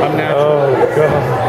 I'm now. Oh, God.